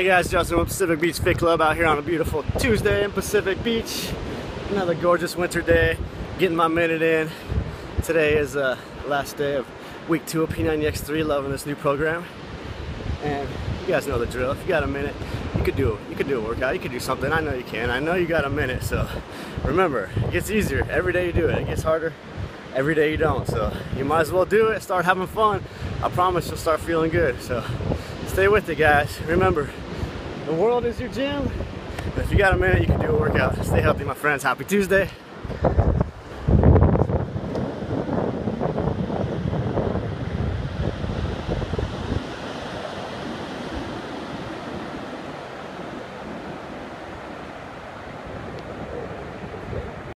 Hey guys, Justin with Pacific Beach Fit Club out here on a beautiful Tuesday in Pacific Beach. Another gorgeous winter day, getting my minute in. Today is the uh, last day of week two of P90X3, loving this new program. And you guys know the drill. If you got a minute, you could do it. you could do a workout. You could do something. I know you can. I know you got a minute. So remember, it gets easier every day you do it. It gets harder every day you don't. So you might as well do it. Start having fun. I promise you'll start feeling good. So stay with it, guys. Remember, the world is your gym. And if you got a minute, you can do a workout. Stay healthy, my friends. Happy Tuesday.